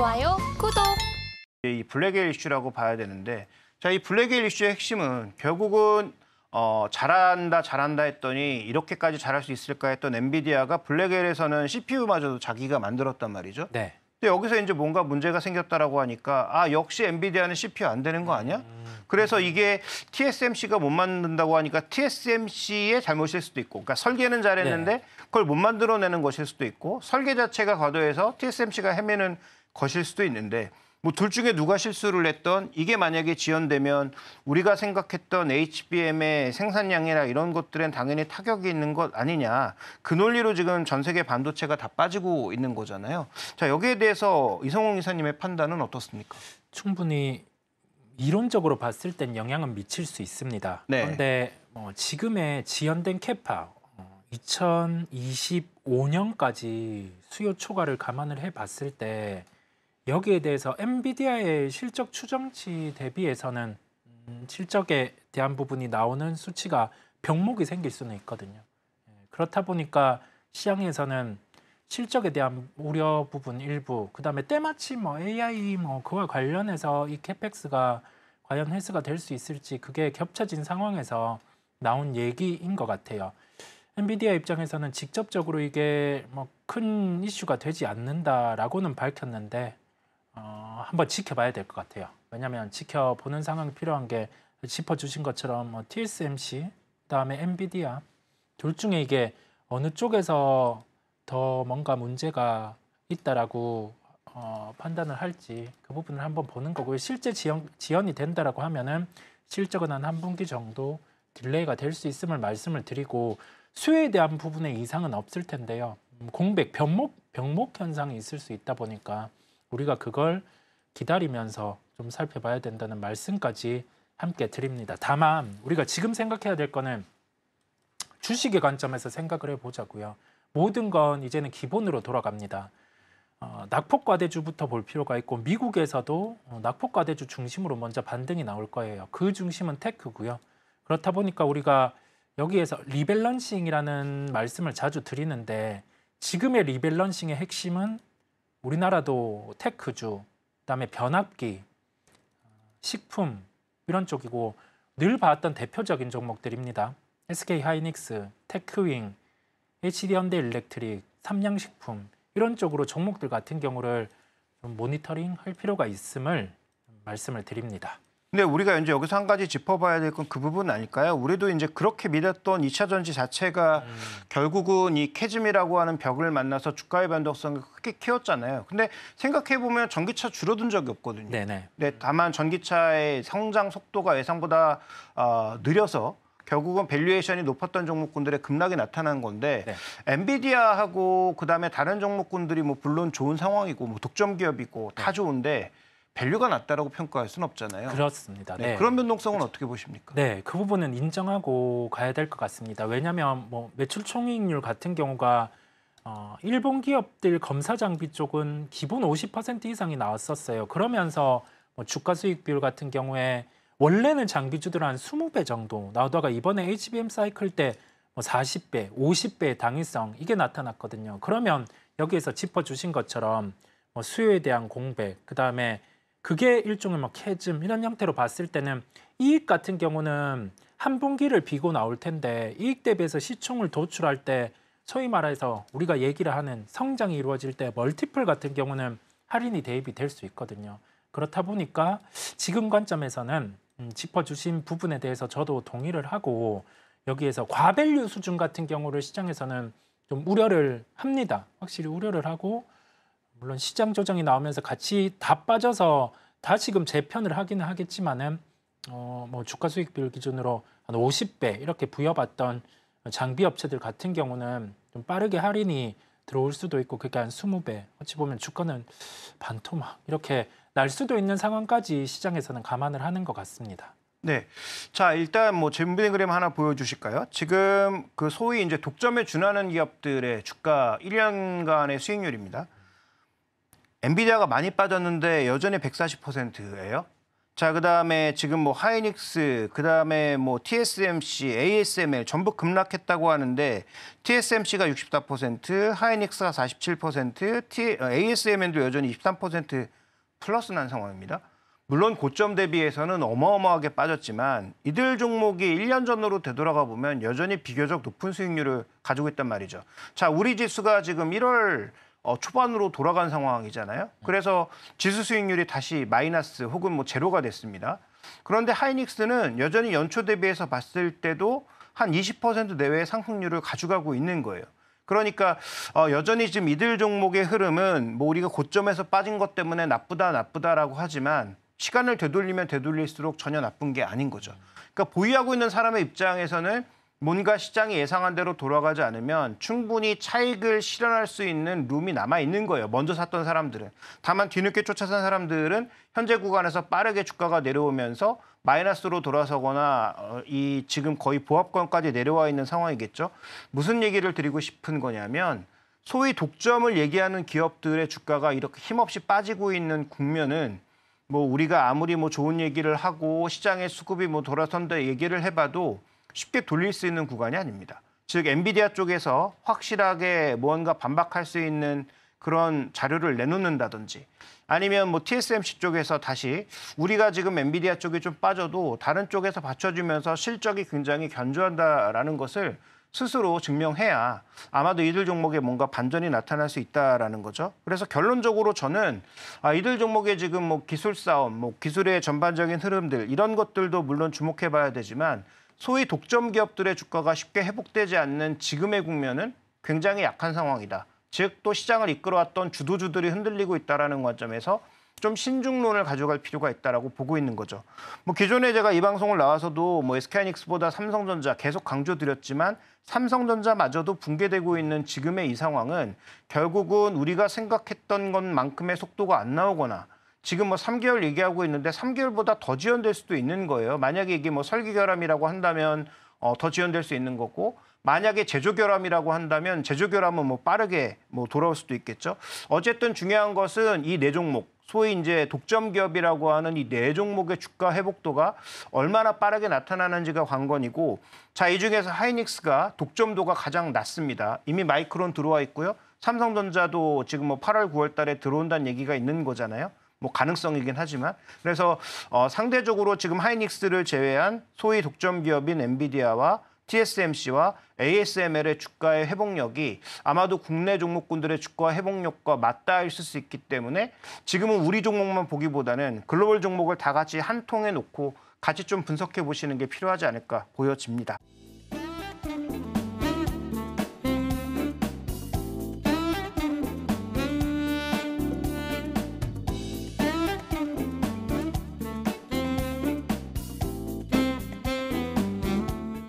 좋아요, 구독. 이 블랙에일 이슈라고 봐야 되는데 자 이 블랙에일 이슈의 핵심은 결국은 어, 잘한다 잘한다 했더니 이렇게까지 잘할 수 있을까 했던 엔비디아가 블랙에일에서는 CPU마저도 자기가 만들었단 말이죠. 네. 근데 여기서 이제 뭔가 문제가 생겼다라고 하니까 아 역시 엔비디아는 CPU 안 되는 거 아니야? 그래서 이게 TSMC가 못 만든다고 하니까 TSMC의 잘못일 수도 있고, 그러니까 설계는 잘했는데 그걸 못 만들어내는 것일 수도 있고, 설계 자체가 과도해서 TSMC가 헤매는 것일 수도 있는데, 뭐 둘 중에 누가 실수를 했던 이게 만약에 지연되면 우리가 생각했던 HBM의 생산량이나 이런 것들엔 당연히 타격이 있는 것 아니냐. 그 논리로 지금 전 세계 반도체가 다 빠지고 있는 거잖아요. 자 여기에 대해서 이성홍 이사님의 판단은 어떻습니까? 충분히 이론적으로 봤을 땐 영향은 미칠 수 있습니다. 네. 그런데 뭐 지금의 지연된 캐파 어, 2025년까지 수요 초과를 감안을 해봤을 때 여기에 대해서 엔비디아의 실적 추정치 대비해서는 음, 실적에 대한 부분이 나오는 수치가 병목이 생길 수는 있거든요. 예, 그렇다 보니까 시장에서는 실적에 대한 우려 부분 일부, 그 다음에 때마침 뭐 AI 뭐 그와 관련해서 이 캐펙스가 과연 회수가 될 수 있을지 그게 겹쳐진 상황에서 나온 얘기인 것 같아요. 엔비디아 입장에서는 직접적으로 이게 뭐 큰 이슈가 되지 않는다라고는 밝혔는데 어, 한번 지켜봐야 될 것 같아요. 왜냐하면 지켜보는 상황이 필요한 게 짚어주신 것처럼 뭐 TSMC 그다음에 엔비디아 둘 중에 이게 어느 쪽에서 더 뭔가 문제가 있다라고 어, 판단을 할지 그 부분을 한번 보는 거고요. 실제 지연, 지연이 된다라고 하면은 실적은 한 한 분기 정도 delay가 될 수 있음을 말씀을 드리고 수요에 대한 부분에 이상은 없을 텐데요. 음, 공백, 병목, 병목 현상이 있을 수 있다 보니까 우리가 그걸 기다리면서 좀 살펴봐야 된다는 말씀까지 함께 드립니다. 다만 우리가 지금 생각해야 될 거는 주식의 관점에서 생각을 해보자고요. 모든 건 이제는 기본으로 돌아갑니다. 어, 낙폭과대주부터 볼 필요가 있고 미국에서도 어, 낙폭과대주 중심으로 먼저 반등이 나올 거예요. 그 중심은 tech고요. 그렇다 보니까 우리가 여기에서 rebalancing이라는 말씀을 자주 드리는데 지금의 rebalancing의 핵심은 우리나라도 tech주, 그다음에 변압기, 식품 이런 쪽이고 늘 봤던 대표적인 종목들입니다. SK 하이닉스, 테크윙, HD 현대 일렉트릭, 삼양식품 이런 쪽으로 종목들 같은 경우를 좀 모니터링 할 필요가 있음을 말씀을 드립니다. 근데 우리가 이제 여기서 한 가지 짚어봐야 될 건 그 부분 아닐까요? 우리도 이제 그렇게 믿었던 2차 전지 자체가 결국은 이 chasm이라고 하는 벽을 만나서 주가의 변동성을 크게 키웠잖아요. 근데 생각해 보면 전기차 줄어든 적이 없거든요. 네네. 네, 다만 전기차의 성장 속도가 예상보다 어, 느려서 결국은 valuation이 높았던 종목군들의 급락이 나타난 건데 네. 엔비디아하고 그다음에 다른 종목군들이 뭐 물론 좋은 상황이고 뭐 독점 기업이고 다 좋은데 value가 낮다라고 평가할 수는 없잖아요. 그렇습니다. 네, 네. 그런 변동성은 어떻게 보십니까? 네, 그 부분은 인정하고 가야 될 것 같습니다. 왜냐하면 뭐 매출 총이익률 같은 경우가 어, 일본 기업들 검사 장비 쪽은 기본 50% 이상이 나왔었어요. 그러면서 뭐 주가 수익 비율 같은 경우에 원래는 장비주들 한 20배 정도 나오다가 이번에 HBM 사이클 때 뭐 40배, 50배의 당위성 이게 나타났거든요. 그러면 여기에서 짚어주신 것처럼 뭐 수요에 대한 공백, 그 다음에 그게 일종의 뭐 캐즘 이런 형태로 봤을 때는 이익 같은 경우는 한 분기를 비고 나올 텐데 이익 대비해서 시총을 도출할 때 소위 말해서 우리가 얘기를 하는 성장이 이루어질 때 멀티플 같은 경우는 할인이 대입이 될 수 있거든요. 그렇다 보니까 지금 관점에서는 음, 짚어주신 부분에 대해서 저도 동의를 하고 여기에서 과밸류 수준 같은 경우를 시장에서는 좀 우려를 합니다. 확실히 우려를 하고 물론 시장 조정이 나오면서 같이 다 빠져서 다 지금 재편을 하기는 하겠지만은 어 뭐 주가 수익 비율 기준으로 한 50배 이렇게 부여받던 장비 업체들 같은 경우는 좀 빠르게 할인이 들어올 수도 있고 그게 한 20배 어찌 보면 주가는 반토막 이렇게 날 수도 있는 상황까지 시장에서는 감안을 하는 것 같습니다. 네. 자, 일단 뭐 준비 그램 하나 보여주실까요? 지금 그 소위 이제 독점에 준하는 기업들의 주가 1년간의 수익률입니다. 엔비디아가 많이 빠졌는데 여전히 140%예요. 자, 그다음에 지금 뭐 하이닉스, 그다음에 뭐 TSMC, ASML 전부 급락했다고 하는데 TSMC가 64%, 하이닉스가 47%, T, 어, ASML도 여전히 23% 플러스 난 상황입니다. 물론 고점 대비해서는 어마어마하게 빠졌지만 이들 종목이 1년 전으로 되돌아가 보면 여전히 비교적 높은 수익률을 가지고 있단 말이죠. 자, 우리 지수가 지금 1월 어, 초반으로 돌아간 상황이잖아요. 그래서 지수 수익률이 다시 마이너스 혹은 뭐 제로가 됐습니다. 그런데 하이닉스는 여전히 연초 대비해서 봤을 때도 한 20% 내외의 상승률을 가져가고 있는 거예요. 그러니까 어, 여전히 지금 이들 종목의 흐름은 뭐 우리가 고점에서 빠진 것 때문에 나쁘다 나쁘다라고 하지만 시간을 되돌리면 되돌릴수록 전혀 나쁜 게 아닌 거죠. 그러니까 보유하고 있는 사람의 입장에서는 뭔가 시장이 예상한 대로 돌아가지 않으면 충분히 차익을 실현할 수 있는 룸이 남아 있는 거예요. 먼저 샀던 사람들은. 다만 뒤늦게 쫓아선 사람들은 현재 구간에서 빠르게 주가가 내려오면서 마이너스로 돌아서거나 어, 이 지금 거의 보합권까지 내려와 있는 상황이겠죠. 무슨 얘기를 드리고 싶은 거냐면 소위 독점을 얘기하는 기업들의 주가가 이렇게 힘없이 빠지고 있는 국면은 뭐 우리가 아무리 뭐 좋은 얘기를 하고 시장의 수급이 뭐 돌아선다 얘기를 해봐도 쉽게 돌릴 수 있는 구간이 아닙니다. 즉 엔비디아 쪽에서 확실하게 무언가 반박할 수 있는 그런 자료를 내놓는다든지 아니면 뭐 TSMC 쪽에서 다시 우리가 지금 엔비디아 쪽이 좀 빠져도 다른 쪽에서 받쳐주면서 실적이 굉장히 견조한다라는 것을 스스로 증명해야 아마도 이들 종목에 뭔가 반전이 나타날 수 있다라는 거죠. 그래서 결론적으로 저는 아, 이들 종목의 지금 뭐 기술 싸움, 뭐 기술의 전반적인 흐름들 이런 것들도 물론 주목해봐야 되지만 소위 독점 기업들의 주가가 쉽게 회복되지 않는 지금의 국면은 굉장히 약한 상황이다. 즉 또 시장을 이끌어왔던 주도주들이 흔들리고 있다라는 관점에서 좀 신중론을 가져갈 필요가 있다라고 보고 있는 거죠. 뭐 기존에 제가 이 방송을 나와서도 뭐 SK하이닉스보다 삼성전자 계속 강조드렸지만 삼성전자마저도 붕괴되고 있는 지금의 이 상황은 결국은 우리가 생각했던 것만큼의 속도가 안 나오거나 지금 뭐 3개월 얘기하고 있는데 3개월보다 더 지연될 수도 있는 거예요. 만약에 이게 뭐 설기 결함이라고 한다면 어, 더 지연될 수 있는 거고 만약에 제조 결함이라고 한다면 제조 결함은 뭐 빠르게 뭐 돌아올 수도 있겠죠. 어쨌든 중요한 것은 이 네 종목 소위 이제 독점 기업이라고 하는 이 네 종목의 주가 회복도가 얼마나 빠르게 나타나는지가 관건이고 자 이 중에서 하이닉스가 독점도가 가장 낮습니다. 이미 마이크론 들어와 있고요. 삼성전자도 지금 뭐 8월 9월 달에 들어온다는 얘기가 있는 거잖아요. 뭐 가능성이긴 하지만 그래서 어, 상대적으로 지금 하이닉스를 제외한 소위 독점 기업인 엔비디아와 TSMC와 ASML의 주가의 회복력이 아마도 국내 종목군들의 주가 회복력과 맞닿아 있을 수 있기 때문에 지금은 우리 종목만 보기보다는 글로벌 종목을 다 같이 한 통에 놓고 같이 좀 분석해 보시는 게 필요하지 않을까 보여집니다.